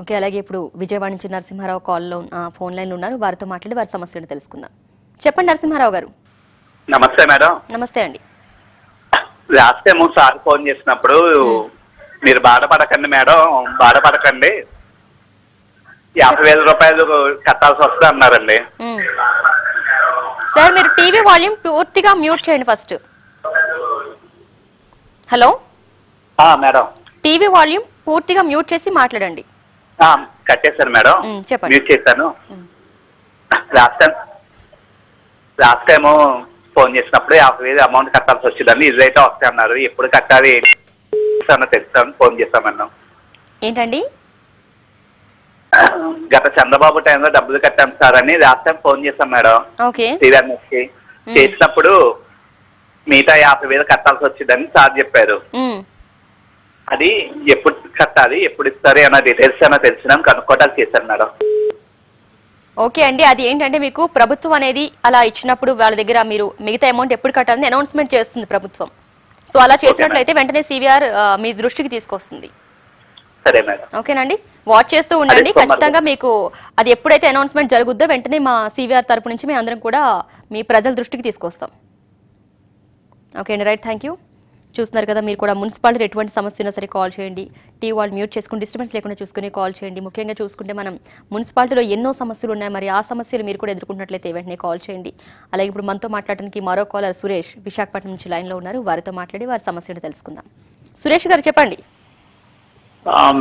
Okay అలాగే ఇప్పుడు విజయవాడ నుంచి నరసింహారావు కాల్లో ఫోన్ లైన్లో ఉన్నారు. వారితో మాట్లాడి వారి సమస్యను తెలుసుకుందాం. చెప్పండి నరసింహారావు గారు. నమస్తే మేడం. నమస్తే అండి. లాస్ట్ టైం సార్ ఫోన్ చేసినప్పుడు మీరు బాధపడకండి మేడం బాధపడకండి. యాభై వేల రూపాయలు కట్టాల్సి వస్తుంది అన్నారండి. సార్ మీరు టీవీ వాల్యూమ్ పూర్తిగా మ్యూట్ చేయండి first. Hello? Madam. TV volume పూర్తిగా మ్యూట్ చేసి మాట్లాడండి. ఆ, కట్టేశాను మేడం. మ్యూట్ చేశాను. Last time last time phone చేసినప్పుడు యాభై వేలు అమౌంట్ కట్టాల్సి వచ్చిందండి. ఇది అయితే వస్తాయి అన్నారు. ఎప్పుడు కట్టాలి తెలుసాను ఫోన్ మేడం. ఏంటండి? గత చంద్రబాబు టైంలో డబ్బులు కట్టాను సార్ అని లాస్ట్ టైం ఫోన్ చేశాం మేడం. ఓకే. శ్రీరామ్కి మ్. చేసినప్పుడు మిగతా యాభై వేలు కట్టాల్సి వచ్చిందని సార్ చెప్పారు. అది ఎప్పుడు కట్టాలి ఎప్పుడు ఇస్తారు అన్న డీటెయిల్స్ అన్న తెలిసిన కనుక్కోవడానికి చేశాను మేడం. ఓకే అండి అది ఏంటంటే మీకు ప్రభుత్వం అనేది అలా ఇచ్చినప్పుడు వాళ్ళ దగ్గర మీరు మిగతా అమౌంట్ ఎప్పుడు కట్టాలని అనౌన్స్మెంట్ చేస్తుంది ప్రభుత్వం. సో అలా చేసినట్లయితే వెంటనే సివిఆర్ మీ దృష్టికి తీసుకొస్తుంది. ఓకేనండి? వాచ్ చేస్తూ ఉండండి. ఖచ్చితంగా మీకు అది ఎప్పుడైతే అనౌన్స్మెంట్ జరుగుద్దో వెంటనే మా సివిఆర్ తరపు నుంచి మేము అందరం కూడా మీ ప్రజల దృష్టికి తీసుకొస్తాం. ఓకే అండి రైట్ థ్యాంక్ యూ. చూస్తున్నారు కదా మీరు కూడా మున్సిపాలిటీ ఎటువంటి సమస్య ఉన్నా సరే కాల్ చేయండి. టీవీ వాళ్ళు మ్యూట్ చేసుకుని డిస్టర్బెన్స్ లేకుండా చూసుకుని కాల్ చేయండి. ముఖ్యంగా చూసుకుంటే మనం మున్సిపాలిటీలో ఎన్నో సమస్యలు ఉన్నాయి. మరి ఆ సమస్యలు మీరు కూడా ఎదుర్కొన్నట్లయితే వెంటనే కాల్ చేయండి. అలాగే ఇప్పుడు మనతో మాట్లాడడానికి మరో కాలర్ సురేష్ విశాఖపట్నం నుంచి లైన్లో ఉన్నారు. వారితో మాట్లాడి వారి సమస్యను తెలుసుకుందాం. సురేష్ గారు చెప్పండి.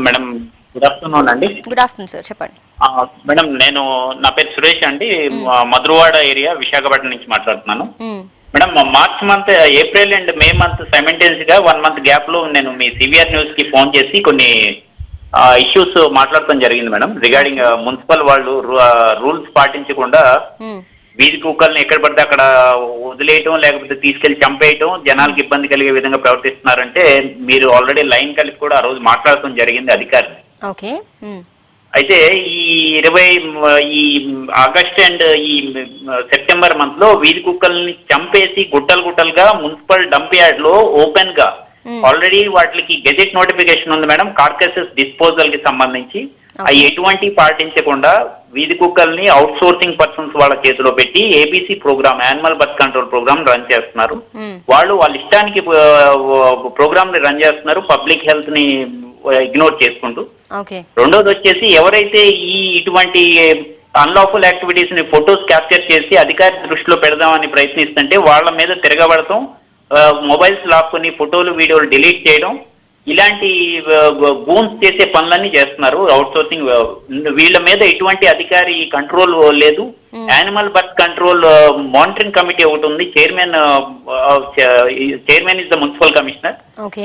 మేడం గుడ్ ఆఫ్టర్నూన్ అండి. గుడ్ ఆఫ్టర్నూన్ సార్ చెప్పండి. మేడం నేను నా పేరు సురేష్ అండి. మధురవాడ ఏరియా విశాఖపట్నం నుంచి మాట్లాడుతున్నాను. Madam March month April and May month సైమెంటెన్స్గా one month గ్యాప్లో నేను మీ సివిఆర్ న్యూస్కి ఫోన్ చేసి కొన్ని ఇష్యూస్ మాట్లాడటం జరిగింది మేడం రిగార్డింగ్ మున్సిపల్ వాళ్ళు రూల్స్ పాటించకుండా. వీధి కుక్కల్ని ఎక్కడ పడితే అక్కడ వదిలేయటం లేకపోతే తీసుకెళ్ళి చంపేయటం జనాలకు ఇబ్బంది కలిగే విధంగా ప్రవర్తిస్తున్నారంటే మీరు ఆల్రెడీ లైన్ కలిపి కూడా ఆ రోజు మాట్లాడటం జరిగింది అధికారిని ఓకే మ్మ్. అయితే ఈ ఇరవై ఈ ఆగస్ట్ అండ్ ఈ సెప్టెంబర్ మంత్లో వీధి కుక్కల్ని చంపేసి గుట్టలు గుట్టలుగా మున్సిపల్ డంప్ యార్డ్లో ఓపెన్గా. ఆల్రెడీ వాటికి గెజెట్ నోటిఫికేషన్ ఉంది మేడం కార్కసెస్ డిస్పోజల్కి సంబంధించి అవి ఎటువంటి పాటించకుండా వీధి కుక్కల్ని అవుట్ సోర్సింగ్ పర్సన్స్ వాళ్ళ చేతిలో పెట్టి ABC program animal birth control program run చేస్తున్నారు. వాళ్ళు వాళ్ళ ఇష్టానికి ప్రోగ్రామ్ని రన్ చేస్తున్నారు పబ్లిక్ హెల్త్ని ఇగ్నోర్ చేసుకుంటూ. రెండోది వచ్చేసి ఎవరైతే ఈ ఇటువంటి అన్లాఫుల్ యాక్టివిటీస్ని ఫొటోస్ క్యాప్చర్ చేసి అధికారి దృష్టిలో పెడదామని ప్రయత్నిస్తుంటే వాళ్ళ మీద తిరగబడతాం మొబైల్స్ లాక్కుని ఫోటోలు వీడియోలు డిలీట్ చేయడం ఇలాంటి గూన్స్ చేసే పనులన్నీ చేస్తున్నారు. అవుట్ సోర్సింగ్ వీళ్ళ మీద ఎటువంటి అధికారి కంట్రోల్ లేదు. Animal birth control monitoring committee ఒకటి ఉంది. Chairman chairman is the municipal commissioner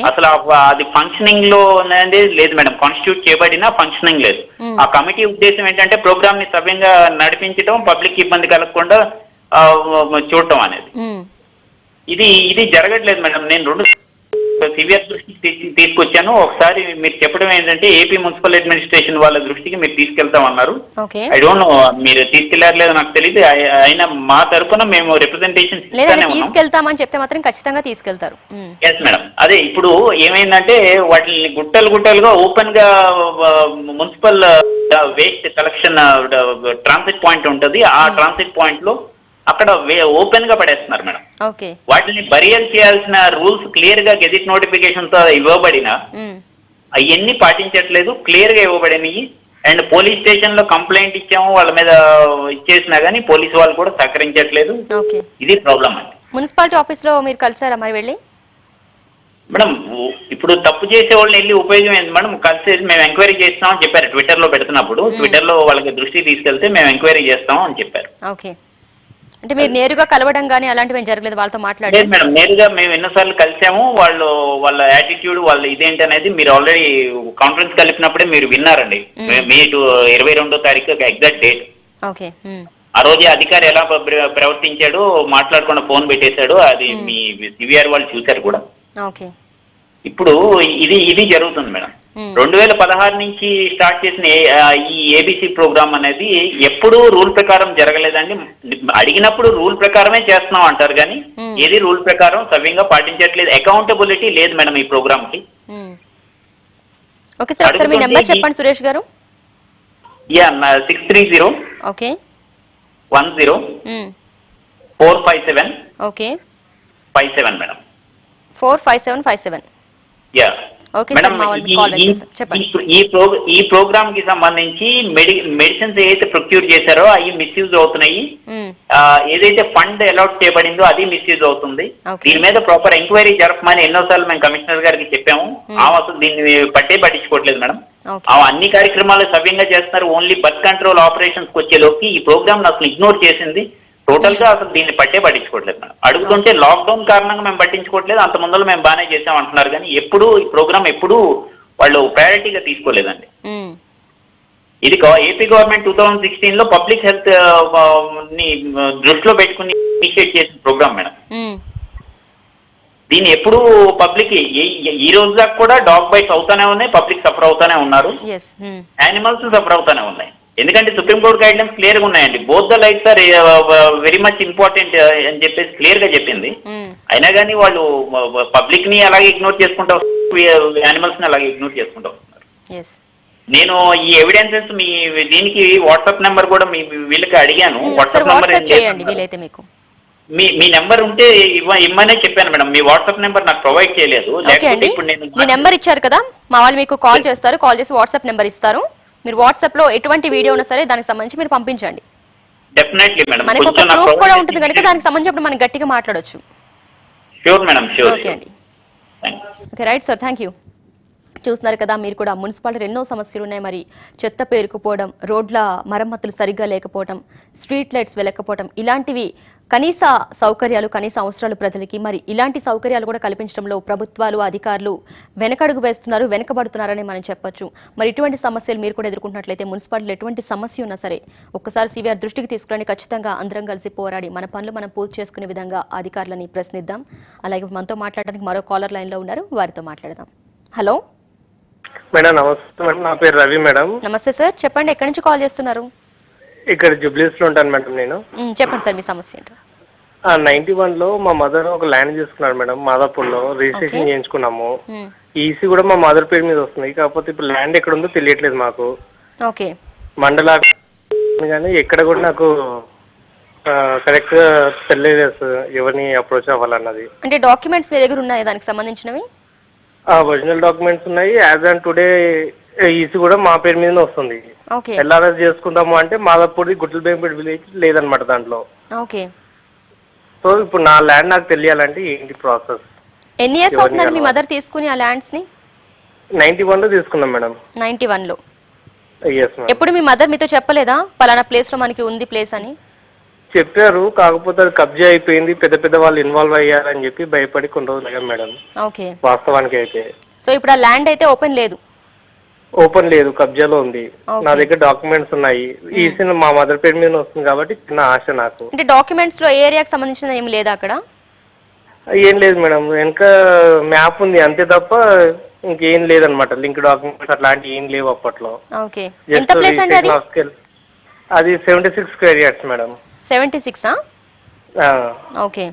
అసలు అది ఫంక్షనింగ్లో అనేది లేదు మేడం. కాన్స్టిట్యూట్ చేయబడినా ఫంక్షనింగ్ లేదు. ఆ కమిటీ ఉద్దేశం ఏంటంటే ప్రోగ్రామ్ని సవ్యంగా నడిపించడం పబ్లిక్ ఇబ్బంది కలగకుండా చూడటం అనేది. ఇది ఇది జరగట్లేదు మేడం. నేను రెండు సివియర్ దృష్టికి తీ- తీసుకొచ్చాను. ఒకసారి మీరు చెప్పడం ఏంటంటే ఏపీ మున్సిపల్ అడ్మినిస్ట్రేషన్ వాళ్ళ దృష్టికి మీరు తీసుకెళ్తామన్నారు. ఐ డోంట్ నో మీరు తీసుకెళ్ళారు లేదో నాకు తెలియదు అయి- అయినా మా తరపున మేము రిప్రజెంటేషన్ తీసుకెళ్తామని చెప్తే మాత్రం ఖచ్చితంగా తీసుకెళ్తారు. ఎస్ మేడం అదే ఇప్పుడు ఏమైందంటే వాటిని గుట్టలు గుట్టలుగా ఓపెన్గా municipal waste collection transit point ఉంటది. ఆ ట్రాన్సిట్ పాయింట్లో అక్కడ ఓపెన్గా పడేస్తున్నారు మేడం. వాటిని బరియల్ చేయాల్సిన రూల్స్ క్లియర్గా గెజిట్ నోటిఫికేషన్తో ఇవ్వబడిన. అవన్నీ పాటించట్లేదు క్లియర్గా ఇవ్వబడినవి అండ్ పోలీస్ స్టేషన్లో కంప్లైంట్ ఇచ్చాము వాళ్ళ మీద ఇచ్చేసినా గానీ పోలీస్ వాళ్ళు కూడా సహకరించట్లేదు. ఇది ప్రాబ్లం అండి. మున్సిపాలిటీ ఆఫీస్లో మీరు కలిసారా మరి వెళ్ళి? మేడం ఇప్పుడు తప్పు చేసే వాళ్ళని వెళ్ళి ఉపయోగం ఏంది మేడం? కలిసి మేము ఎంక్వైరీ చేస్తాం అని చెప్పారు ట్విట్టర్లో పెడుతున్నప్పుడు. ట్విట్టర్లో వాళ్ళకి దృష్టికి తీసుకెళ్తే మేము ఎంక్వైరీ చేస్తాం అని చెప్పారు. ఓకే. అంటే మీరు నేరుగా కలవడం కానీ అలాంటివి ఏం జరగలేదు వాళ్ళతో మాట్లాడి లేదు మేడం నేరుగా మేము ఎన్నోసార్లు కలిసాము వాళ్ళు వాళ్ళ యాటిట్యూడ్ వాళ్ళ ఇదేంటి అనేది మీరు ఆల్రెడీ కాన్ఫరెన్స్ కలిపినప్పుడే మీరు విన్నారండి. మే- ఇరవై రెండో తారీఖు ఎగ్జాక్ట్ డేట్ ఓకే. ఆ రోజు అధికారి ఎలా ప్ర- ప్రవర్తించాడు మాట్లాడకుండా ఫోన్ పెట్టేశాడు అది మీ సివిఆర్ వాళ్ళు చూశారు కూడా. ఓకే. ఇప్పుడు ఇది ఇది జరుగుతుంది మేడం. రెండు వేల పదహారు నుంచి స్టార్ట్ చేసిన ఈ ఏబిసి ప్రోగ్రామ్ అనేది ఎప్పుడూ రూల్ ప్రకారం జరగలేదండి. అడిగినప్పుడు రూల్ ప్రకారమే చేస్తున్నాం అంటారు కానీ Hmm. ఏది రూల్ ప్రకారం సవ్యంగా పాటించట్లేదు. అకౌంటబిలిటీ లేదు మేడం ఈ ప్రోగ్రామ్కి. ఓకే సార్ ఒకసారి మీ నెంబర్ చెప్పండి సురేష్ గారు. Yeah six three zero okay one zero. Four five seven okay five seven madam. Four five seven five seven. Yeah ఈ- ప్రోగ్రామ్కి సంబంధించి మెడి మెడిసిన్స్ ఏదైతే ప్రొక్యూర్ చేశారో అవి మిస్యూజ్ అవుతున్నాయి. ఆ, ఏదైతే ఫండ్ అలాట్ చేయబడిందో అది మిస్యూజ్ అవుతుంది. దీని మీద ప్రాపర్ ఎంక్వైరీ జరపమని ఎన్నోసార్లు మేము కమిషనర్ గారికి చెప్పాము. ఆమె అసలు దీన్ని పట్టే పట్టించుకోవట్లేదు మేడం ఆమె అన్ని కార్యక్రమాలు సవ్యంగా చేస్తున్నారు. ఓన్లీ బర్త్ కంట్రోల్ ఆపరేషన్స్ వచ్చేలోకి ఈ ప్రోగ్రామ్ అసలు ఇగ్నోర్ చేసింది. టోటల్గా అసలు దీన్ని పట్టే పట్టించుకోవట్లేదు మేడం. అడుగుతుంటే లాక్డౌన్ కారణంగా మేము పట్టించుకోవట్లేదు అంత ముందర మేము బాగానే చేసాం అంటున్నారు కానీ ఎప్పుడు ఈ ప్రోగ్రామ్ ఎప్పుడు వాళ్ళు ప్రయారిటీగా తీసుకోలేదండి. మ్మ్. ఇది ఏపీ గవర్నమెంట్ టూ థౌజండ్ సిక్స్టీన్లో పబ్లిక్ హెల్త్ని దృష్టిలో పెట్టుకుని ఇనిషియేట్ చేసిన ప్రోగ్రామ్ మేడం. మ్మ్. దీన్ని ఎప్పుడు పబ్లిక్ ఈ రోజు దాకా కూడా డాగ్ బైట్స్ అవుతానే ఉన్నాయి పబ్లిక్ సఫర్ అవుతానే ఉన్నారు. యానిమల్స్ సఫర్ అవుతానే ఉన్నాయి. ఎందుకంటే సుప్రీం కోర్ట్ గైడ్ లైన్స్ క్లియర్గా ఉన్నాయండి. Both the lifes are very much important అని చెప్పేసి క్లియర్గా చెప్పింది. మ్మ్. అయినా కానీ వాళ్ళు పబ్లిక్ని అలాగే ఇగ్నోర్ చేసుకుంటూ యానిమల్స్ని అలాగే ఇగ్నోర్ చేసుకుంటూ నేను ఈ ఎవిడెన్సెస్ మీ దీనికి వాట్సాప్ నెంబర్ కూడా మీ వీళ్ళకి అడిగాను. వాట్సాప్ నెంబర్ చేయండి వీలైతే మీకు. మీ మీ నెంబర్ ఉంటే ఇవ్వ ఇమ్మనే చెప్పాను మేడం. మీ వాట్సాప్ నెంబర్ నాకు ప్రొవైడ్ చేయలేదు. లేకపోతే ఇప్పుడు నేను మీ నెంబర్ ఇచ్చారు కదా? మా వాళ్ళు మీకు కాల్ చేస్తారు. కాల్ చేసి వాట్సాప్ నెంబర్ ఇస్తారు. మీరు వాట్సాప్లో ఎటువంటి వీడియో ఉన్నా సరే దానికి సంబంధించి మీరు పంపించండి. డెఫినెట్లీ మేడం మనకి ఒక ప్రూఫ్ కూడా ఉంటుంది కనుక దానికి సంబంధించి మనం గట్టిగా మాట్లాడొచ్చు. షూర్ మేడం షూర్ ఓకే అండి. Okay right sir thank you చూస్తున్నారు కదా మీరు కూడా మున్సిపాలిటీ ఎన్నో సమస్యలు ఉన్నాయి. మరి చెత్త పేరుకుపోవడం రోడ్ల మరమ్మతులు సరిగ్గా లేకపోవడం స్ట్రీట్ లైట్స్ వెళ్ళకపోవడం ఇలాంటివి కనీస సౌకర్యాలు కనీస అవసరాలు ప్రజలకి మరి ఇలాంటి సౌకర్యాలు కూడా కల్పించడంలో ప్రభుత్వాలు అధికారులు వెనకడుగు వేస్తున్నారు వెనకబడుతున్నారని మనం చెప్పొచ్చు. మరి ఇటువంటి సమస్యలు మీరు కూడా ఎదుర్కొంటున్నట్లయితే మున్సిపాలిటీలో ఎటువంటి సమస్య ఉన్నా సరే ఒక్కసారి సీవీఆర్ దృష్టికి తీసుకురండి. ఖచ్చితంగా అందరం కలిసి పోరాడి మన పనులు మనం పూర్తి చేసుకునే విధంగా అధికారులని ప్రశ్నిద్దాం. అలాగే మనతో మాట్లాడడానికి మరో కాలర్ లైన్లో ఉన్నారు. వారితో మాట్లాడదాం. హలో? మేడం నమస్తే మేడం. నా పేరు రవి మేడం. నమస్తే సార్. చెప్పండి ఎక్కడి నుంచి కాల్ చేస్తున్నారు? ఇక్కడ జుబ్లీస్లో ఉంటాను మేడం నేను. మ్, చెప్పండి సార్ మీ సమస్య ఏంటో. నైన్టీ వన్లో మా మదర్ ఒక ల్యాండ్ తీసుకున్నారు మేడం మాదాపూర్లో రిజిస్ట్రేషన్. చేయించుకున్నాము. మ్, ఈసీ కూడా మా మదర్ పేరు మీద వస్తుంది. కాకపోతే ఇప్పుడు ల్యాండ్ ఎక్కడ ఉందో తెలియట్లేదు మాకు. ఓకే. మండల కానీ ఎక్కడ కూడా నాకు కరెక్ట్గా అసలు ఎవరిని అప్రోచ్ అవ్వాలన్నది. అంటే డాక్యుమెంట్స్ మీ దగ్గర ఉన్నాయి దానికి సంబంధించినవి? ఒరిజినల్ డాక్యుమెంట్స్ ఉన్నాయి. యాజ్ ఆన్ టుడే ఈసీ కూడా మా పేరు మీదనే వస్తుంది. ఓకే. ఎల్ఆర్ఎస్ చేసుకుందాము అంటే మాదాపూర్ గుట్ల బేంపేట విలేజ్ లేదనమాట దాంట్లో. ఓకే. సో ఇప్పుడు నా ల్యాండ్ నాకు తెలియాలంటే ఏంటి ప్రాసెస్? ఎన్ని ఇయర్స్ అవుతున్నారు మీ? మదర్ తీసుకుని ఆ ల్యాండ్స్ని? నైన్టీ వన్లో తీసుకున్నాం మేడం. నైన్టీ వన్లో ఎప్పుడు మీ మదర్ మీతో చెప్పలేదా? పలానా ప్లేస్లో మనకి ఉంది ప్లేస్ అని. చెప్పారు. కాకపోతే అది కబ్జా అయిపోయింది. పెద్ద పెద్ద వాళ్ళు ఇన్వాల్వ్ అయ్యారని చెప్పి భయపడి కొన్ని రోజులు అయ్యాం మేడం. ఓకే. వాస్తవానికి అయితే. సో ఇప్పుడు ఆ ల్యాండ్ అయితే ఓపెన్ లేదు? ఓపెన్ లేదు. కబ్జాలో ఉంది. నా దగ్గర డాక్యుమెంట్స్ ఉన్నాయి. ఈసీ మా మదర్ పేరు మీద వస్తుంది కాబట్టి చిన్న ఆశ నాకు. అంటే డాక్యుమెంట్స్లో ఏ ఏరియాకి సంబంధించిన ఏమి లేదా అక్కడ? ఏం లేదు మేడం. వెనక మ్యాప్ ఉంది. అంతే తప్ప ఇంకేం లేదనమాట లింక్ డాక్యుమెంట్స్ అట్లాంటివి ఏం లేవు అప్పట్లో. ఓకే. ఎంత ప్లేస్ అండి అది. అది seventy six square yards madam. Seventy six okay.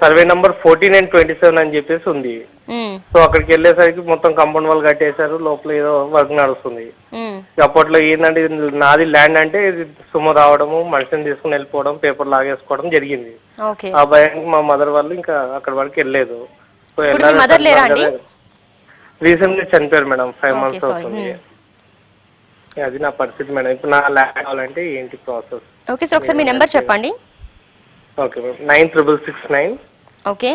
Survey number fourteen and twenty seven అని చెప్పేసి ఉంది. సో అక్కడికి వెళ్ళేసరికి మొత్తం కాంపౌండ్ వాళ్ళు కట్టేశారు లోపల ఏదో వర్క్ నడుస్తుంది. అప్పట్లో ఏంటంటే నాది ల్యాండ్ అంటే ఇది సుమ రావడము మనిషిని తీసుకుని వెళ్ళిపోవడం పేపర్ లాగేసుకోవడం జరిగింది. ఆ భయానికి మా మదర్ వాళ్ళు ఇంకా అక్కడ వరకు వెళ్ళలేదు. సో? రీసెంట్గా చనిపోయారు మేడం ఫైవ్ మంత్స్. అవుతుంది. అది నా పరిస్థితి మేడం. ఇప్పుడు నా ల్యాండ్ కావాలంటే ఏంటి ప్రాసెస్? ఓకే సార్ ఒకసారి మీ నెంబర్ చెప్పండి. Okay madam nine triple six nine okay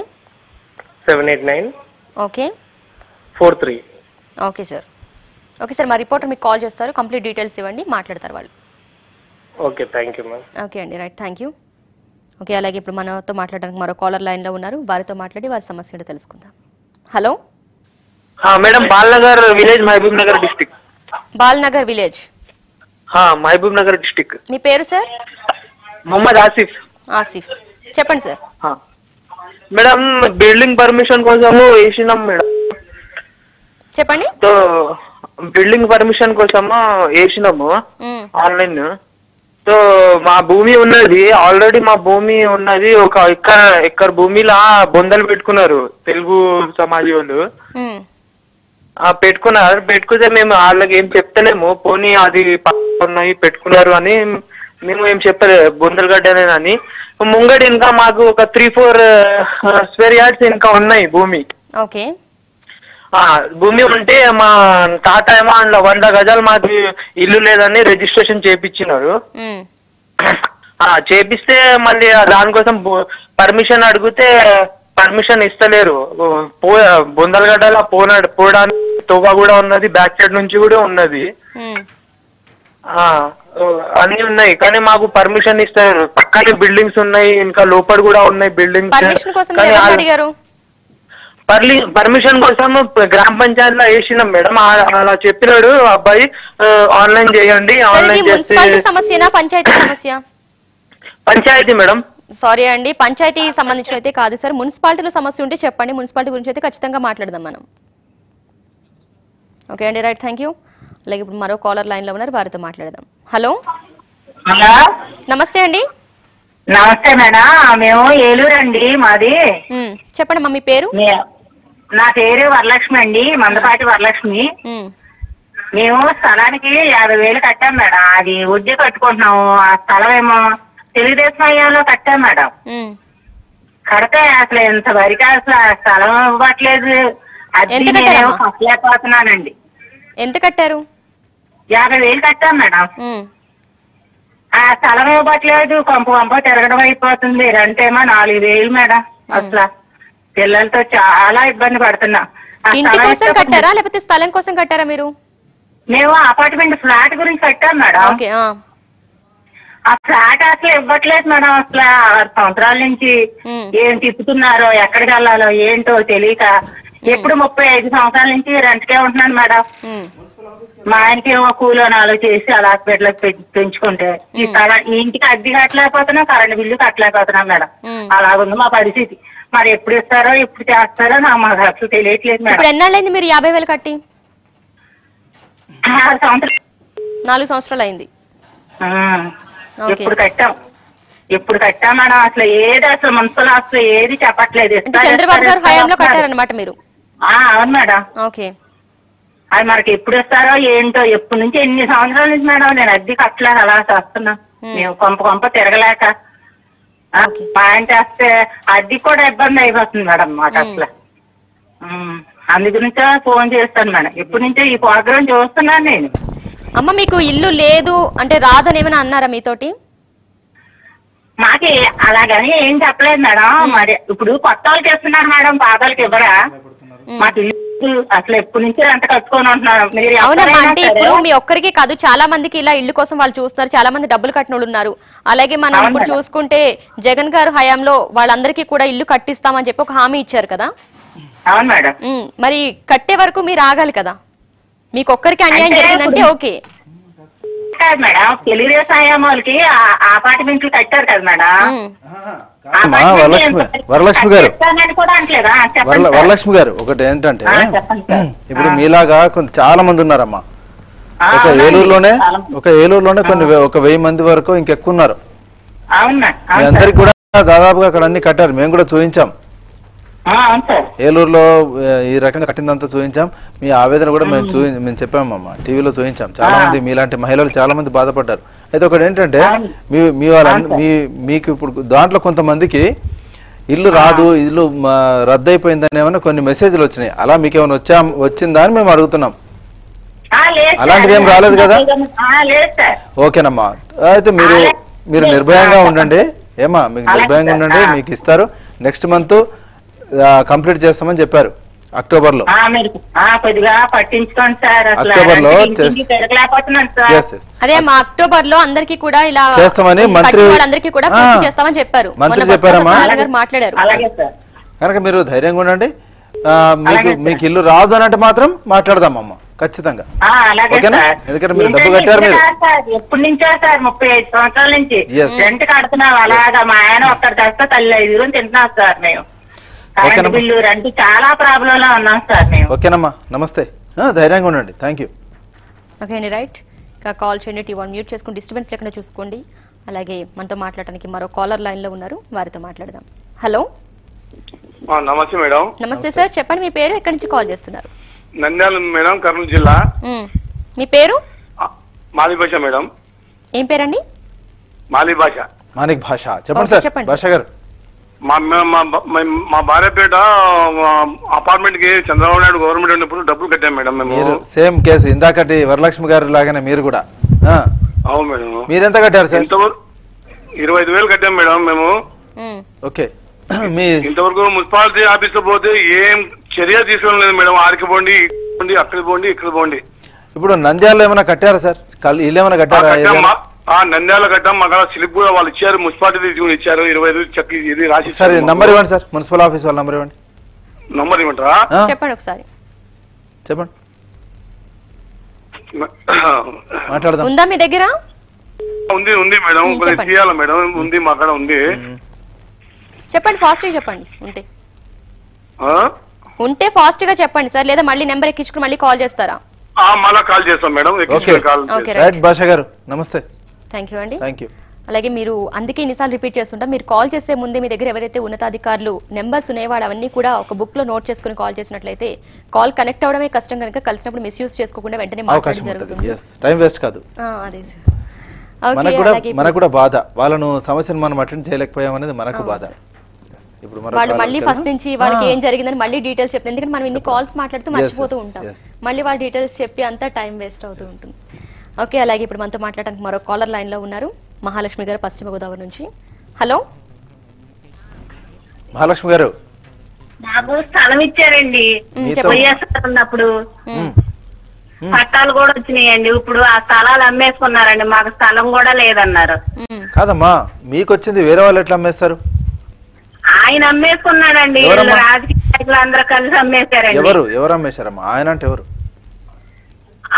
seven eight nine okay four three okay sir okay sir మా రిపోర్టర్ మీకు కాల్ చేస్తారు. కంప్లీట్ డీటెయిల్స్ ఇవ్వండి. మాట్లాడతారు వాళ్ళు. Okay thank you ma'am okay అండి. రైట్ థ్యాంక్ యూ ఓకే అలాగే ఇప్పుడు మనతో మాట్లాడడానికి మరో కాలర్ లైన్లో ఉన్నారు. వారితో మాట్లాడి వారి సమస్య ఏంటో తెలుసుకుందాం hello madam Balnagar village Mahabubnagar district Balnagar village. Mahabubnagar district. మీ పేరు సార్? మొహమ్మద్ ఆసిఫ్. ఆసిఫ్. చెప్పండి సార్. మేడం బిల్డింగ్ పర్మిషన్ కోసము వేసినాం మేడం. చెప్పండి. బిల్డింగ్ పర్మిషన్ కోసము వేసినాము ఆన్లైన్. సో మా భూమి ఉన్నది ఆల్రెడీ మా భూమి ఉన్నది ఒక ఎక్కర్ ఎక్కర్ భూమిలా బొందలు పెట్టుకున్నారు తెలుగు సమాజం వాళ్ళు పెట్టుకున్నారు పెట్టుకుంటే మేము వాళ్ళకి ఏం చెప్తలేము పోనీ అది ఉన్నాయి పెట్టుకున్నారు అని మేము ఏం చెప్పలేదు బొందలగడ్డనేనని ముంగడి ఇంకా మాకు ఒక త్రీ ఫోర్ స్క్వేర్ యార్డ్స్ ఇంకా ఉన్నాయి భూమి. ఓకే. ఆ భూమి ఉంటే మా తాత ఏమో అందులో వంద గజాలు మాకు ఇల్లు లేదని రిజిస్ట్రేషన్ చేపించినారు. చేపిస్తే మళ్ళీ దానికోసం పర్మిషన్ అడిగితే పర్మిషన్ ఇస్తలేరు. పో బొందలగడ్డలో పోన పోవడానికి తోవ కూడా ఉన్నది బ్యాక్ సైడ్ నుంచి కూడా ఉన్నది. అన్ని ఉన్నాయి కానీ మాకు పర్మిషన్ ఇస్తారు. పక్కనే బిల్డింగ్స్ ఉన్నాయి ఇంకా లోపల కూడా ఉన్నాయి బిల్డింగ్స్ పర్మిషన్ కోసం మీరు ఎవరిని అడిగారు? పర్మిషన్ కోసం గ్రామ పంచాయతీలో వేసినాం మేడం. ఆ- అలా చెప్పినాడు అబ్బాయి. ఆన్లైన్ చేయండి సార్, ఇది ఆన్లైన్ మున్సిపాలిటీ సమస్యనా పంచాయతీ సమస్య? పంచాయతీ మేడం. సారీ అండి పంచాయతీ సంబంధించిన అయితే కాదు సార్. మున్సిపాలిటీలో సమస్య ఉంటే చెప్పండి. మున్సిపాలిటీ గురించి అయితే ఖచ్చితంగా మాట్లాడదాం మనం. ఓకే అండి రైట్ థ్యాంక్ యూ అలాగే ఇప్పుడు మరో కాలర్ లైన్లో ఉన్నారు వారితో మాట్లాడదాం. హలో? హలో? నమస్తే అండి. నమస్తే మేడం మేము ఏలూరు అండి మాది. ఉమ్, చెప్పండి మా మీ పేరు? మే- నా పేరు వరలక్ష్మి అండి మందపాటి వరలక్ష్మి. ఉమ్, మేము స్థలానికి యాభై వేలు కట్టాం మేడం. అది వడ్డీ కట్టుకుంటున్నాము ఆ స్థలం ఏమో తెలుగుదేశం అయ్యాలో కట్టాం మేడం. ఉమ్. కడితే అసలు ఎంత వరకు అసలు ఆ స్థలం ఇవ్వట్లేదు. అది ఎంత నేను కట్టారమ్మా? కట్టలేకపోతున్నానండి ఎంత కట్టారు? యాభై వేలు కట్టాం మేడం. ఆ స్థలం ఇవ్వట్లేదు కొంప కొంప తిరగడం అయిపోతుంది. రెంట్ ఏమో నాలుగు వేలు మేడం అసలు. పిల్లలతో చాలా ఇబ్బంది పడుతున్నా. ఆ ఇంటి స్థలం కోసం ఇస్తే కట్టారా? లేకపోతే స్థలం కోసం కట్టారా మీరు? మేము అపార్ట్మెంట్ ఫ్లాట్ గురించి కట్టాం మేడం. ఓకే ఆ. ఆ ఫ్లాట్ అసలు ఇవ్వట్లేదు మేడం అసలు. ఆరు సంవత్సరాల నుంచి ఉమ్. ఏం తిప్పుతున్నారో ఎక్కడికి వెళ్ళాలో ఏంటో తెలియక. ఎప్పుడు ముప్పై ఐదు సంవత్సరాల నుంచి రెంట్కే ఉంటున్నాను మేడం. ఉమ్, మా ఆయనకి ఏమో కూలో నాలో చేసి అలా హాస్పిటల్ పెంచుకుంటే. ఈ ఇంటికి అద్దె కట్టలేకపోతున్నాం కరెంట్ బిల్లు కట్టలేకపోతున్నాం మేడం. ఉమ్. అలా ఉంది మా పరిస్థితి. మరి ఎప్పుడు ఇస్తారో ఎప్పుడు చేస్తారో నాకు మాకు అసలు తెలియట్లేదు ఇప్పుడు మేడం ఎన్నాళ్ళైంది మీరు యాభై వేలు కట్టి? ఆరు సంవత్సరాలు. నాలుగు సంవత్సరాలు అయింది. ఎప్పుడు కట్టాం. ఎప్పుడు కట్టాం మేడం అసలు ఏది అసలు మున్సిపల్ అసలు ఏది చెప్పట్లేదు. చంద్రబాబు గారు హయాంలో. కట్టారనమాట మీరు. ఆ, అవును మేడం. ఓకే. అది మనకి ఎప్పుడు ఇస్తారో ఏంటో ఎప్పటి నుంచి ఎన్ని సంవత్సరాల నుంచి మేడం నేను అద్దె కట్టలేక అలా చేస్తున్నా. Hmm. మేము కొంప కొంప తిరగలేక. మా ఆయన చేస్తే అద్దె కూడా ఇబ్బంది అయిపోతుంది మేడం మాకు అసలు. ఉమ్, అందు గురించే ఫోన్ చేస్తాను మేడం. ఎప్పటి నుంచో ఈ ప్రోగ్రామ్ చూస్తున్నాను నేను. అమ్మ మీకు ఇల్లు లేదు అంటే రాదని ఏమైనా అన్నారా మీతోటి? మాకి అలాగని ఏం చెప్పలేదు మేడం. మరి ఇప్పుడు కొత్త వాళ్ళకి ఇస్తున్నారు మేడం పాత వాళ్ళకి ఇవ్వరా మాకు ఇల్లు అసలు ఎప్పటి నుంచి కట్టుకొని మీరు అవునమ్మా అంటే ఇప్పుడు మీ ఒక్కరికే కాదు చాలా మందికి ఇలా ఇల్లు కోసం వాళ్ళు చూస్తున్నారు చాలా మంది డబ్బులు కట్టిన వాళ్ళు ఉన్నారు. అలాగే మనం ఇప్పుడు. చూసుకుంటే జగన్ గారు హయాంలో వాళ్ళందరికీ కూడా ఇల్లు కట్టిస్తామని చెప్పి ఒక హామీ ఇచ్చారు కదా? అవును మేడం. ఉమ్, మరి కట్టే వరకు మీరు ఆగాలి కదా? మీకు ఒక్కరికి అన్యాయం అంటే జరిగిందంటే ఓకే. కాదు మేడం తెలుగుదేశం వాళ్ళకి అపార్ట్మెంట్లు కట్టారు కదా మేడం వరలక్ష్మి గారు. వరలక్ష్మి గారు ఒకటి ఏంటంటే. ఇప్పుడు. మీలాగా కొంత చాలా మంది ఉన్నారమ్మా ఒక. ఏలూరులోనే ఒక ఏలూరులోనే కొన్ని ఒక వెయ్యి మంది వరకు ఇంకెక్కువ ఉన్నారు అవును మేడం. మీ అందరికి. కూడా దాదాపుగా అక్కడ అన్ని కట్టారు మేము కూడా చూపించాం ఏలూరులో ఈ రకంగా కట్టిందంతా చూపించాం. మీ ఆవేదన కూడా మేము చూ మేము చెప్పామమ్మా టీవీలో చూపించాం. చాలా మంది మీలాంటి మహిళలు చాలా మంది బాధపడ్డారు. అయితే ఒకటి ఏంటంటే మీ మీ వాళ్ళ మీ మీకు ఇప్పుడు దాంట్లో కొంతమందికి ఇల్లు రాదు ఇల్లు మా, రద్దయిపోయిందని ఏమైనా కొన్ని మెసేజ్లు వచ్చినాయి. అలా మీకు ఏమైనా వచ్చా వచ్చిందా అని మేము అడుగుతున్నాం. అలాంటిది ఏం రాలేదు కదా? ఓకేనమ్మా. అయితే మీరు. మీరు నిర్భయంగా ఉండండి. ఏమా మీకు నిర్భయంగా. ఉండండి. మీకు ఇస్తారు. నెక్స్ట్ మంత్ కంప్లీట్ చేస్తామని చెప్పారు అక్టోబర్లో కొద్దిగా పట్టించుకోండి సార్ ఎస్ ఎస్ అదే మా అక్టోబర్లో అందరికీ కూడా ఇలా చేస్తామని మంత్రి- కూడా. చేస్తామని చెప్పారు మంత్రి చెప్పారమ్మా? మాట్లాడారు అలాగే సార్ కనుక మీరు ధైర్యంగా ఉండండి మీకు. మీకు ఇల్లు రాదు అని అంటే మాత్రం మాట్లాడదాం అమ్మ ఖచ్చితంగా ఓకేనా? ఎందుకంటే మీరు డబ్బు కట్టారు మీరు. ఎప్పటి నుంచో సార్ ముప్పై ఐదు సంవత్సరాల నుంచి. రెంట్ కడుతున్నాం అలాగా మా ఆయన ఒక్కడి తెస్తే తల్లి ఐదుగురు తింటున్నాం సార్ మేము కరెంట్. బిల్లు రెంట్ చాలా ప్రాబ్లం లో ఉన్నాం సార్ మేము. ఓకేనమ్మా. నమస్తే. ఆ, ధైర్యంగా ఉండండి. థ్యాంక్ యూ ఓకే అండి రైట్ ఇంకా కాల్ చేయండి టీ వన్ మ్యూట్ చేసుకుని డిస్టర్బెన్స్ లేకుండా చూసుకోండి. అలాగే మనతో మాట్లాడడానికి మరో కాలర్ లైన్లో ఉన్నారు. వారితో మాట్లాడదాం. హలో నమస్తే మేడం. నమస్తే సార్ చెప్పండి మీ పేరు? ఎక్కడి నుంచి కాల్ చేస్తున్నారు? నంద్యాల మేడం కర్నూలు జిల్లా. మీ పేరు? మాలి భాష మేడం. ఏం పేరండి? మాలి భాష. మానిక్ భాష. చెప్పండి సార్. చెప్పండి భాష గారు. మా మా- మా మా- మా భార్యపేట అపార్ట్మెంట్కి చంద్రబాబు నాయుడు గవర్నమెంట్ ఉన్నప్పుడు డబ్బులు కట్టాం మేడం మేము. మీరు సేమ్ కేసు ఇందాకటి వరలక్ష్మి గారు లాగానే మీరు కూడా. ఆ, అవును మేడం. మీరెంత కట్టారు సార్? ఇంతవరకు ఇరవై ఐదు వేలు కట్టాం మేడం మేము. ఓకే. మీ ఇంతవరకు మున్సిపాలిటీ ఆఫీస్లో పోతే ఏం చర్య తీసుకోలేదు మేడం. ఆడికి పోండి అక్కడికి పోండి ఇక్కడ పోండి. ఇప్పుడు నంద్యాలలో ఏమైనా కట్టారా సార్? ఇల్లు ఏమైనా కట్టారా కట్టాం. ఏదైనా? మా- ఆ నంద్యాల కట్టాం మాకు స్లిప్ కూడా వాళ్ళు ఇచ్చారు మున్సిపాలిటీ తీసుకుని ఇచ్చారు ఇరవై ఐదు చెక్ ఇది రాసి సరే నంబర్. ఇవ్వండి సార్ మున్సిపల్ ఆఫీస్ వాళ్ళ నంబర్ ఇవ్వండి. నంబర్ ఇవ్వమంటారా ఆ, చెప్పండి ఒకసారి. చెప్పండి. మాట్లాడదాం. ఉందా మీ దగ్గర? ఉంది ఉంది మేడం. తీయాలి మేడం ఉంది మా కాడ ఉంది. చెప్పండి ఫాస్ట్గా చెప్పండి ఉంటే. ఆ? ఉంటే ఫాస్ట్గా చెప్పండి సార్ లేదా మళ్ళీ నెంబర్ ఎక్కించుకుని మళ్ళీ కాల్ చేస్తారా? ఆ, మళ్ళా కాల్ చేస్తాం మేడం ఓకే. రైట్ భాష గారు నమస్తే. థ్యాంక్ యూ అండి. థ్యాంక్ యూ అలాగే మీరు అందుకే ఇన్నిసార్లు రిపీట్ చేస్తుంటాం మీరు కాల్ చేసే ముందే మీ దగ్గర ఎవరైతే ఉన్నతాధికారులు నెంబర్స్ ఉన్నాయో అవన్నీ కూడా ఒక బుక్లో నోట్ చేసుకుని కాల్ చేసినట్లయితే కాల్ కనెక్ట్ అవడమే కష్టం కనుక కలిసినప్పుడు మిస్యూజ్ చేసుకోకుండా వెంటనే మాట్లాడడం జరుగుతుంది. టైం వేస్ట్ కాదు. అదే మనకు కూడా మనకు కూడా బాధ. వాళ్ళను సమస్యను మనం అటెండ్ చేయలేకపోయాం అనేది మనకు బాధ. ఇప్పుడు వాళ్ళు మళ్ళీ. ఫస్ట్ నుంచి వాళ్ళకి ఏం జరిగిందని మళ్ళీ డీటెయిల్స్ చెప్తారు ఎందుకంటే మనం ఇన్ని కాల్స్ మాట్లాడుతూ మర్చిపోతూ ఉంటాం. మళ్ళీ వాళ్ళ డీటెయిల్స్ చెప్పి అంతా టైం వేస్ట్ అవుతూ ఉంటుంది. ఓకే అలాగే ఇప్పుడు మనతో మాట్లాడడానికి మరో కాలర్ లైన్లో ఉన్నారు మహాలక్ష్మి గారు పశ్చిమ గోదావరి నుంచి. హలో? మహాలక్ష్మి గారు. మాకు స్థలం ఇచ్చారండి. ఉన్నప్పుడు. పట్టాలు కూడా వచ్చినాయండి. ఇప్పుడు ఆ స్థలాలు అమ్మేసుకున్నారండి. మాకు స్థలం కూడా లేదన్నారు. కాదమ్మా మీకు వచ్చింది వేరే వాళ్ళు ఎట్లా అమ్మేస్తారు? ఆయన అమ్మేసుకున్నాడండి. రాజకీయ నాయకులు అందరూ కలిసి అమ్మేశారండి. ఎవరు? ఎవరు అమ్మేశారమ్మా? ఆయన అంటే ఎవరు?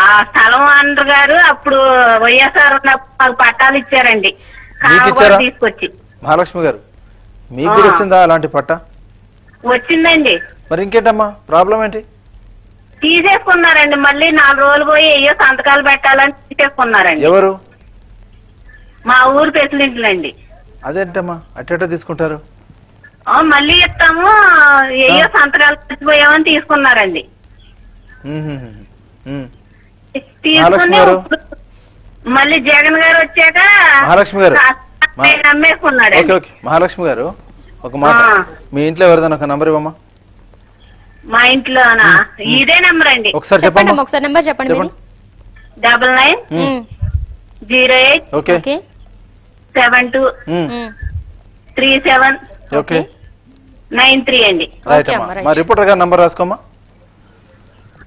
ఆ స్థలం అండ్రు గారు అప్పుడు వైఎస్ఆర్ ఉన్నప్పుడు మాకు పట్టాలు ఇచ్చారండి. మీకు ఇచ్చారా? తీసుకొచ్చి. మహాలక్ష్మి గారు మీకు కూడా. వచ్చిందా అలాంటి పట్ట? వచ్చిందండి. మరి ఇంకేంటమ్మా? ప్రాబ్లం ఏంటి? తీసేసుకున్నారండి. మళ్ళీ నాలుగు రోజులు పోయి అయ్యో సంతకాలు పెట్టాలని తీసేసుకున్నారండి. ఎవరు? మా ఊరు ప్రెసిడెంట్లండి. అదేంటమ్మా? అట్టేట తీసుకుంటారు? ఆ, మళ్ళీ ఇస్తాము. అయ్యో సంతకాలు పెట్టిపోయామని తీసుకున్నారండి. ఉమ్, ఉమ్, ఉమ్, ఉమ్. తీసుకుని మళ్ళీ జగన్ గారు వచ్చాక మహాలక్ష్మి గారు? మా- ఆయన అమ్మేసుకున్నాడు. Okay okay. మహాలక్ష్మి గారు ఒక మాట. మీ ఇంట్లో ఎవరిదైనా ఒక నంబర్ ఇవ్వమ్మా? మా ఇంట్లోనా ఇదే నెంబర్ అండి. ఒకసారి చెప్పండి ఒకసారి నెంబర్ చెప్పండి double nine zero eight okay. Okay. Seven two three seven okay. Nine three అండి. రిపోర్టర్ గారి నంబర్ రాసుకోమ్మా.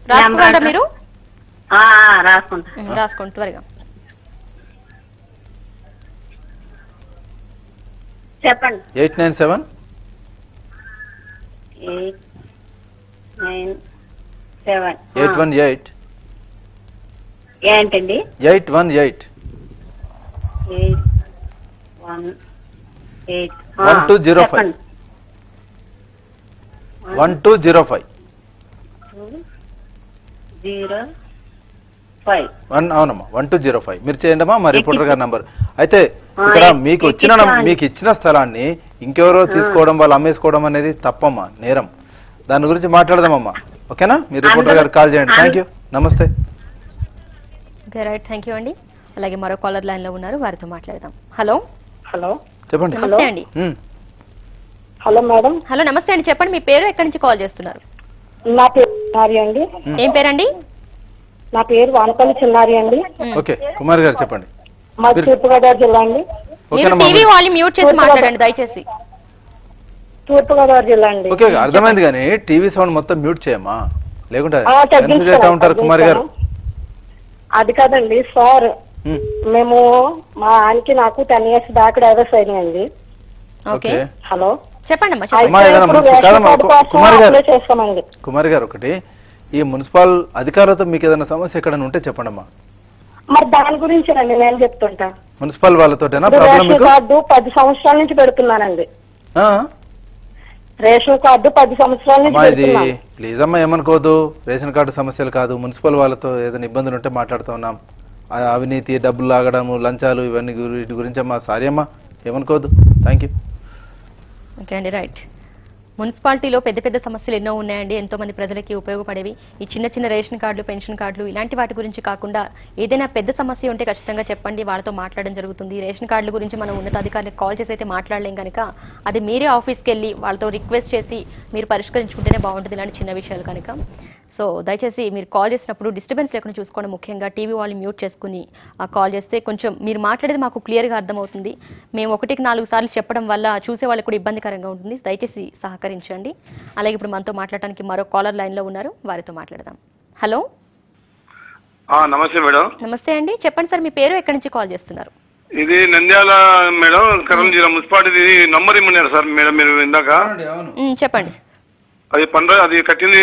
రాసుకోగలరా మీరు? రాసుకోండి త్వరగా. చెప్పండి. Eight nine seven? Eight one eight? ఏంటండి? Eight one eight. One eight. One two zero five. చెప్పండి. One two zero five. Zero five one అవునమ్మా వన్ టూ జీరో ఫైవ్ మీరు చేయండి అమ్మా మా రిపోర్టర్ గారి నంబర్ అయితే ఇక్కడ మీకు వచ్చిన. మీకు ఇచ్చిన స్థలాన్ని ఇంకెవరో తీసుకోవడం వాళ్ళు అమ్మేసుకోవడం అనేది తప్పమ్మా నేరం. దాని గురించి మాట్లాడదామమ్మా. ఓకేనా? మీరు రిపోర్టర్ గారికి కాల్ చేయండి. థ్యాంక్ యూ నమస్తే. ఓకే రైట్ థ్యాంక్ యూ అండి అలాగే మరో కాలర్ లైన్లో ఉన్నారు. వారితో మాట్లాడదాం. హలో హలో చెప్పండి. నమస్తే అండి. హలో మేడం హలో నమస్తే అండి. చెప్పండి మీ పేరు ఎక్కడి నుంచి కాల్ చేస్తున్నారు? నా పేరు అండి. ఏం పేరండి? నా పేరు వానపల్లి చిన్నారి అండి. ఓకే కుమార్ గారు చెప్పండి. మా తూర్పుగోదావరి జిల్లా అండి. మీరు టీవీ వాల్యూమ్ మ్యూట్ చేసి మాట్లాడండి దయచేసి. తూర్పుగోదావరి జిల్లా అండి. ఓకే అర్థమైంది కానీ టీవీ సౌండ్ మొత్తం మ్యూట్ చేయమ్మా. లేకుంటే కన్ఫ్యూజ్ అవుతా ఉంటారు కుమార్ గారు? అది కాదండి సార్ మేము మా ఆయనకి నాకు టెన్ ఇయర్స్ బ్యాక్ డైవర్స్ అయినాయండి. ఓకే. ఓకే. హలో. చెప్పండి. కుమార్ గారు. అప్లై చేస్తామండి. కుమార్ గారు ఒకటి ఈ మున్సిపల్ అధికారులతో మీకు ఏదైనా సమస్య ఎక్కడైనా ఉంటే చెప్పండమ్మా. మరి దాని గురించేనండి నేను చెప్తుంటా. మున్సిపల్ వాళ్ళతోటేనా? ఇప్పుడు ప్రాబ్లం రేషన్ మీకు? కార్డు పది సంవత్సరాల నుంచి పెడుతున్నానండి. ఆ? రేషన్ కార్డు పది సంవత్సరాల నుంచి అమ్మా ఇది పెడుతున్నాను. ప్లీజ్ అమ్మా ఏమనుకోదు రేషన్ కార్డు సమస్యలు కాదు. మున్సిపల్ వాళ్ళతో ఏదైనా ఇబ్బందులు ఉంటే మాట్లాడుతూ ఉన్నాం. ఆ అవినీతి డబ్బులు లాగడము లంచాలు ఇవన్నీ గురి- వీటి గురించి అమ్మా సారీ అమ్మా. ఏమనుకోదు థ్యాంక్ యూ ఓకే అండి రైట్. మున్సిపాలిటీలో పెద్ద పెద్ద సమస్యలు ఎన్నో ఉన్నాయండి. ఎంతో మంది ప్రజలకి ఉపయోగపడేవి. ఈ చిన్న చిన్న రేషన్ కార్డులు పెన్షన్ కార్డులు ఇలాంటి వాటి గురించి కాకుండా ఏదైనా పెద్ద సమస్య ఉంటే ఖచ్చితంగా చెప్పండి. వాళ్ళతో మాట్లాడడం జరుగుతుంది. రేషన్ కార్డుల గురించి మనం ఉన్నతాధికారులకు కాల్ చేసి అయితే మాట్లాడలేం కనుక అది మీరే ఆఫీస్కి వెళ్ళి వాళ్ళతో రిక్వెస్ట్ చేసి మీరు పరిష్కరించుకుంటేనే బాగుంటుంది. ఇలాంటి చిన్న విషయాలు కనుక సో దయచేసి మీరు కాల్ చేసినప్పుడు డిస్టర్బెన్స్ లేకుండా చూసుకోండి. ముఖ్యంగా టీవీ వాళ్ళు మ్యూట్ చేసుకుని ఆ కాల్ చేస్తే కొంచెం మీరు మాట్లాడేది మాకు క్లియర్గా అర్థమవుతుంది. మేము ఒకటికి నాలుగు సార్లు చెప్పడం వల్ల చూసే వాళ్ళకి కూడా ఇబ్బందికరంగా ఉంటుంది. దయచేసి సహకరించండి. అలాగే ఇప్పుడు మనతో మాట్లాడడానికి మరో కాలర్ లైన్లో ఉన్నారు. వారితో మాట్లాడదాం. హలో? ఆ, నమస్తే మేడం. నమస్తే అండి. చెప్పండి సార్ మీ పేరు ఎక్కడి నుంచి కాల్ చేస్తున్నారు? ఇది నంద్యాల మేడం కరణ్ జిల్లా మున్సిపాలిటీ నంబర్ ఇమ్మన్నారు సార్ మేడం మీరు ఇందాక. చెప్పండి. అది పండ్ర అది కట్టింది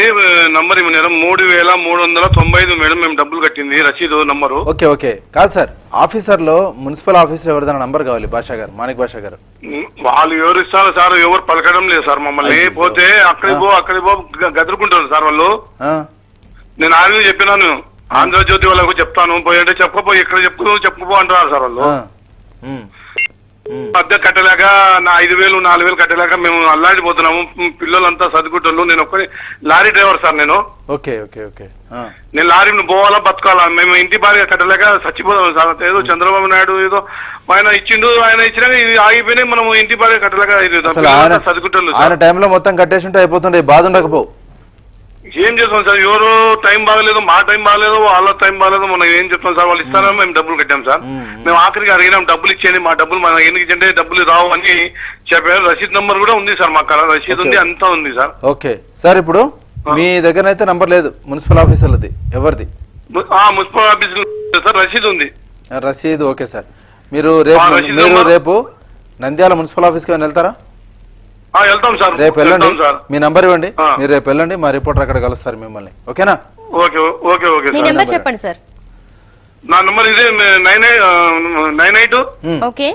నంబర్ ఇమ్మన్నారు మూడు వేల మూడు వందల తొంభై ఐదు మేడం మేము డబ్బులు కట్టింది రసీదు నంబరు. Okay okay. కాదు సార్ ఆఫీసర్లో మున్సిపల్ ఆఫీసర్ ఎవరిదైనా నంబర్ కావాలి భాషా గారు మాణిక్ భాషా గారు. వాళ్ళు ఎవరు ఇస్తారు సార్ ఎవరు పలకడం లేదు సార్ మమ్మల్ని. పోతే అక్కడికి పో అక్కడికి పో గదురుకుంటారు సార్ వాళ్ళు. నేను ఆయన చెప్పినాను. ఆంధ్రజ్యోతి వాళ్ళకు చెప్తాను. పోయి అంటే చెప్పకపో ఇక్కడ చెప్పుకో చెప్పుకో అంటున్నారు సార్ వాళ్ళు. అద్దె కట్టలేక నా ఐదు వేలు నాలుగు వేలు కట్టలేక మేము అల్లాడిపోతున్నాము పిల్లలంతా చదువుకుంటారు నేను ఒక్కరి లారీ డ్రైవర్ సార్ నేను. Okay okay okay. నేను లారీని పోవాలా బతకాలా? మేము ఇంటి భార్య కట్టలేక చచ్చిపోతాం సార్. ఏదో చంద్రబాబు నాయుడు ఏదో ఆయన ఇచ్చిండు ఆయన ఇచ్చినాక ఇది ఆగిపోయినాయి. మనం ఇంటి భార్య కట్టలేక చదువుకుంటారు ఆయన టైంలో మొత్తం కట్టేసి ఉంటే అయిపోతుండే బాధ ఉండకపో. ఏం చేస్తాం సార్? ఎవరు టైం బాగలేదు మా టైం బాగలేదు వాళ్ళ టైం బాగలేదు మనం ఏం చెప్తాం సార్? వాళ్ళు ఇస్తారో? మేము. డబ్బులు కట్టాం సార్. మేము ఆఖరికి అడిగినాం డబ్బులు ఇచ్చేయండి మా డబ్బులు మన ఎందుకు ఇచ్చంటే డబ్బులు రావు అని చెప్పారు. రసీద్ నంబర్ కూడా ఉంది సార్ మా రసీద్ ఉంది అంతా ఉంది సార్. ఓకే. సార్ ఇప్పుడు మీ దగ్గర అయితే నంబర్ లేదు మున్సిపల్ ఆఫీసర్లది ఎవరిది? మున్సిపల్ ఆఫీస్ సార్ రసీద్ ఉంది. రసీదు ఓకే సార్. మీరు రేపు మీరు? రేపు నంద్యాల మున్సిపల్ ఆఫీస్కి వెళ్తారా? వెళ్తాం సార్. రేపు వెళ్ళండి. మీ నంబర్ ఇవ్వండి. మీరు రేపు వెళ్ళండి. మా రిపోర్టర్ అక్కడ కలుస్తారు మిమ్మల్ని. ఓకేనా? ఓకే ఓకే ఓకే మీ సార్. నెంబర్ చెప్పండి సార్. నా నంబర్ ఇదే nine eight nine eight okay.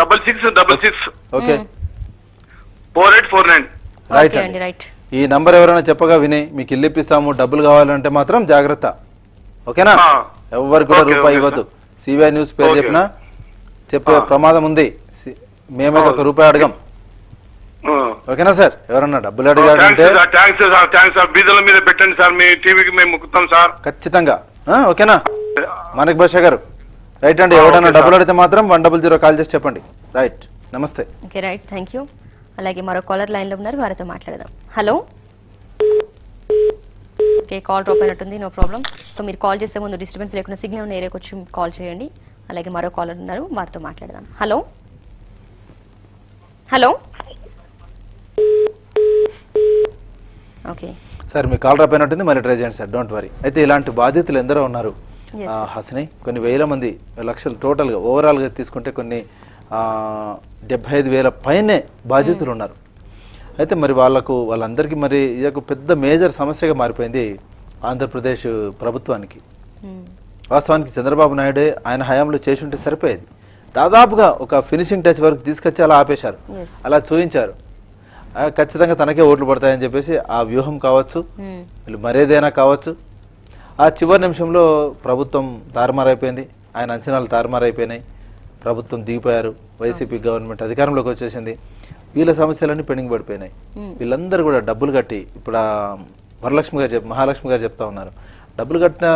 Double six double six. Okay. Four eight four nine. Right అండి రైట్. ఈ నంబర్ ఎవరైనా చెప్పగా విని మీకు ఇల్లు ఇప్పిస్తాము డబ్బులు కావాలంటే మాత్రం జాగ్రత్త. ఓకేనా? ఆ. ఎవరికి కూడా రూపాయి ఇవ్వద్దు. సిబిఐ న్యూస్ పేరు. చెప్పినా చెప్పే. ప్రమాదం ఉంది. మేమైతే ఒక రూపాయి అడగం. ఓకేనా సార్? ఎవరన్నా డబ్బులు అడిగాడంటే thanks sir thanks sir thanks sir బీదల మీద పెట్టండి సార్. మీ టీవీకి మేము ముక్కుతాం సార్. ఖచ్చితంగా. ఆ, ఓకేనా? మనక్ భాష గారు. రైట్ అండి ఎవరైనా డబ్బులు సార్. అడిగితే మాత్రం వన్ డబుల్ జీరో కాల్ చేసి చెప్పండి. రైట్ నమస్తే. Okay right thank you. అలాగే మరో కాలర్ లైన్లో ఉన్నారు వారితో మాట్లాడదాం. హలో? ఓకే కాల్ డ్రాప్ అయినట్టుంది నో ప్రాబ్లం. సో మీరు కాల్ చేసే ముందు డిస్టర్బెన్స్ లేకుండా సిగ్నల్ ఉన్న ఏరియాకి వచ్చి కాల్ చేయండి. అలాగే మరో కాలర్ ఉన్నారు వారితో మాట్లాడదాం. హలో? హలో? ఓకే. సార్ మీ కాల్ డ్రాప్ అయినట్టుంది మళ్ళీ ట్రై చేయండి సార్ డోంట్ వరీ. అయితే ఇలాంటి బాధితులు ఎందరో ఉన్నారు. హసిని కొన్ని వేల మంది లక్షలు టోటల్గా ఓవరాల్గా తీసుకుంటే కొన్ని డెబ్బై ఐదు వేల పైనే బాధితులు ఉన్నారు. అయితే మరి వాళ్ళకు వాళ్ళందరికీ మరి ఇది ఒక పెద్ద మేజర్ సమస్యగా మారిపోయింది ఆంధ్రప్రదేశ్ ప్రభుత్వానికి. వాస్తవానికి చంద్రబాబు నాయుడే ఆయన హయాంలో చేసి ఉంటే సరిపోయేది. దాదాపుగా ఒక ఫినిషింగ్ టచ్ వరకు తీసుకొచ్చి అలా ఆపేశారు. అలా చూపించారు ఖచ్చితంగా తనకే ఓట్లు పడతాయని చెప్పేసి ఆ వ్యూహం కావచ్చు వీళ్ళు మరేదైనా కావచ్చు. ఆ చివరి నిమిషంలో ప్రభుత్వం తారుమారైపోయింది. ఆయన అంచనాలు తారుమారైపోయినాయి. ప్రభుత్వం దిగిపోయారు. వైసీపీ గవర్నమెంట్ అధికారంలోకి వచ్చేసింది. వీళ్ళ సమస్యలన్నీ పెండింగ్ పడిపోయినాయి. వీళ్ళందరూ కూడా డబ్బులు కట్టి ఇప్పుడు వరలక్ష్మి గారు చెప్ మహాలక్ష్మి గారు చెప్తా ఉన్నారు. డబ్బులు కట్టిన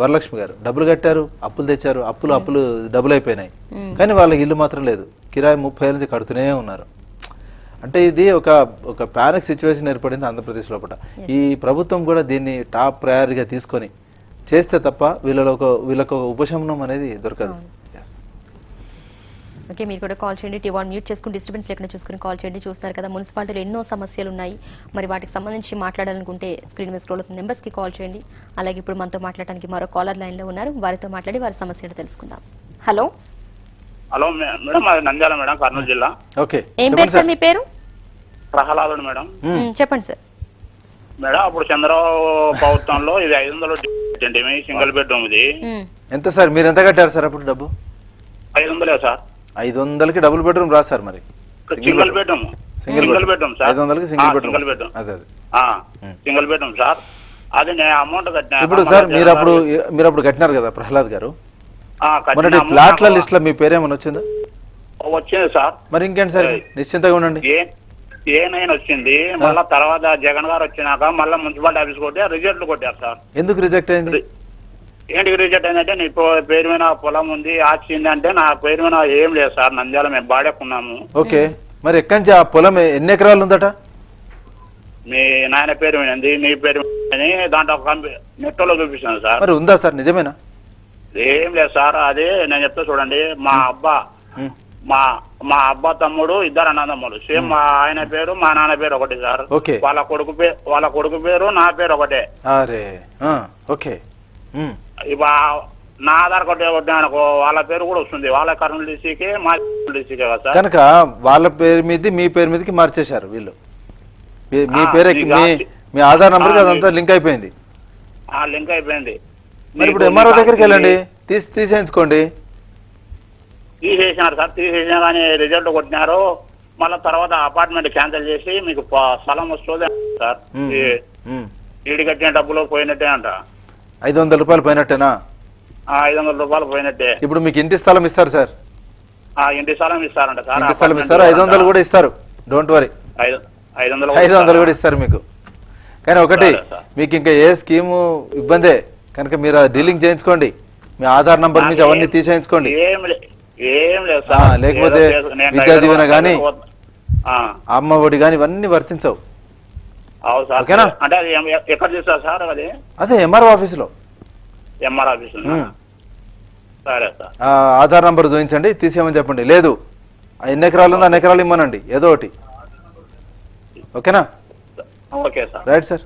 వరలక్ష్మి గారు డబ్బులు కట్టారు అప్పులు తెచ్చారు అప్పులు అప్పులు డబ్బులు అయిపోయినాయి కానీ వాళ్ళకి ఇల్లు మాత్రం లేదు. కిరాయి ముప్పై నుంచి కడుతూనే ఉన్నారు. అంటే ఇది ఒక ఒక ప్యానిక్ సిచ్యువేషన్ ఏర్పడింది ఆంధ్రప్రదేశ్ లోపల. ఈ ప్రభుత్వం కూడా దీన్ని టాప్ ప్రయారిటీగా తీసుకొని చేస్తే తప్ప వీళ్ళలో ఒక వీళ్ళకు ఒక ఉపశమనం అనేది దొరకదు. ఓకే మీరు కూడా కాల్ చేయండి. టీ వన్ మ్యూట్ చేసుకుని డిస్టర్బెన్స్ లేకుండా చూసుకుని కాల్ చేయండి. చూస్తున్నారు కదా మున్సిపాలిటీలో ఎన్నో సమస్యలు ఉన్నాయి. మరి వాటికి సంబంధించి మాట్లాడాలనుకుంటే స్క్రీన్ మీద స్క్రోల్ అవుతుంది నెంబర్స్కి కాల్ చేయండి. అలాగే ఇప్పుడు మనతో మాట్లాడడానికి మరో కాలర్ లైన్లో ఉన్నారు. వారితో మాట్లాడి వారి సమస్య ఏంటో తెలుసుకుందాం. హలో హలో మేడం అది నంద్యాల మేడం కర్నూలు జిల్లా. ఓకే. ఏం పేరు సార్ మీ పేరు? ప్రహ్లాదుడు మేడం. చెప్పండి సార్. మేడం అప్పుడు చంద్రబాబు ప్రభుత్వంలో ఇది ఐదు వందలు సింగిల్ బెడ్రూమ్ ఇది. ఎంత సార్? మీరు ఎంత కట్టారు సార్ అప్పుడు డబ్బు? ఐదు వందలే సార్. ఐదు వందలకి డబుల్ బెడ్రూమ్ రాదు సార్ మరి. Single bedroom. Single single bedroom. Sir. ఐదు వందలకి సింగిల్ బెడ్రూమ్ సింగిల్ బెడ్రూమ్. అదే అదే. ఆ, సింగిల్ బెడ్రూమ్ సార్. అది నేను అమౌంట్ కట్టిన ఇప్పుడు సార్ మీరు అప్పుడు మీరు అప్పుడు కట్టినారు కదా ప్రహ్లాద్ గారు. మొన్నటి ప్లాట్ల లిస్ట్లో మీ పేరేమైనా వచ్చిందా? వచ్చింది సార్. మరి ఇంకేంటి సార్? నిశ్చింతగా ఉండండి. ఏ నైన్ వచ్చింది మళ్ళా తర్వాత జగన్ గారు వచ్చినాక మళ్ళీ మున్సిపాలిటీ ఆఫీస్ కొట్టి రిజల్ట్లు కొట్టారు సార్. ఎందుకు రిజెక్ట్ అయింది? ఏంటి రిజల్ట్ ఏంటంటే నీ పేరు మీద పొలం ఉంది ఉంది అంటే నా పేరు మీద ఏం లేదు సార్ నంద్యాల మేము బాడెక్కున్నాము ఓకే. మరి ఎక్కడి నుంచి ఆ పొలం ఎన్ని ఎకరాలు ఉందట? మీ నాయన పేరు మీద నీ పేరు దాంట్లో నెట్లో చూపిస్తాను సార్. మరి ఉందా సార్? నిజమేనా? ఏం లేదు సార్ అదే నేను చెప్తా చూడండి. మా అబ్బా. మా మా అబ్బా తమ్ముడు ఇద్దరు అన్నదమ్ముడు సేమ్ మా ఆయన పేరు మా నాన్న పేరు ఒకటి సార్. వాళ్ళ కొడుకు పేరు వాళ్ళ కొడుకు పేరు నా పేరు ఒకటే. అరే ఓకే. ఇవా నా ఆధార్ కార్డు అనుకో వాళ్ళ పేరు కూడా వస్తుంది. వాళ్ళ కర్నూలు డిస్టికే మా డిస్టికే కదా సార్. కనుక వాళ్ళ పేరు మీది మీ పేరు మీదకి మార్చేశారు వీళ్ళు. మీ- పేరు మీ మీ ఆధార్ నంబర్కి ఆ, అదంతా లింక్ అయిపోయింది. ఆ లింక్ అయిపోయింది. మరి ఇప్పుడు ఎంఆర్ఓ దగ్గరికి వెళ్ళండి. తీసి తీసేయించుకోండి. తీసేసినారు సార్. తీసేసినా కానీ రిజల్ట్ కొట్టినారు. మళ్ళీ తర్వాత అపార్ట్మెంట్ క్యాన్సిల్ చేసి మీకు స్థలం వస్తుంది సార్. ఈడి కట్టిన డబ్బులు పోయినట్టే అంట. ఐదు వందల రూపాయలు పోయినట్టేనా? ఆ ఐదు వందల రూపాయలు పోయినట్టే. ఇప్పుడు మీకు ఇంటి స్థలం ఇస్తారు సార్. ఆ ఇంటి స్థలం ఇస్తారంట సార్. ఇంటి స్థలం ఇస్తారు. ఐదు వందలు కూడా ఇస్తారు. డోంట్ వరీ ఐదు వందలు ఐదు వందలు కూడా ఇస్తారు మీకు. కానీ ఒకటి. మీకు ఇంకా ఏ స్కీము ఇబ్బందే. కనుక మీరు డీలింగ్ చేయించుకోండి. మీ ఆధార్ నంబర్ నుంచి అవన్నీ తీసేయించుకోండి. లే- లేకపోతే విద్యా దీవెన గానీ, అమ్మ ఒడి కానీ ఇవన్నీ వర్తించవు. ఓకేనా? అది ఎంఆర్ఓ ఎంఆర్ ఆఫీస్ ఆ, ఆధార్ నంబర్ చూపించండి తీసేయమని చెప్పండి. లేదు. ఎన్ని ఎకరాలు ఉందో అన్ని ఎకరాలు ఇమ్మనండి. ఏదో ఒకటి. ఓకేనా? Right sir.